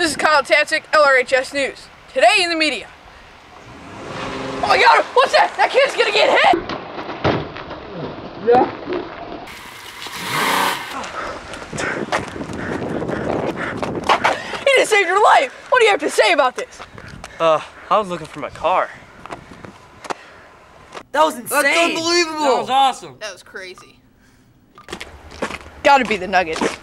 This is Kyle Tatsik, LRHS News. Today in the media. Oh my god, what's that? That kid's gonna get hit! Yeah. He just saved your life! What do you have to say about this? Uh, I was looking for my car. That was insane. That's unbelievable. That was awesome. That was crazy. Gotta be the Nuggets.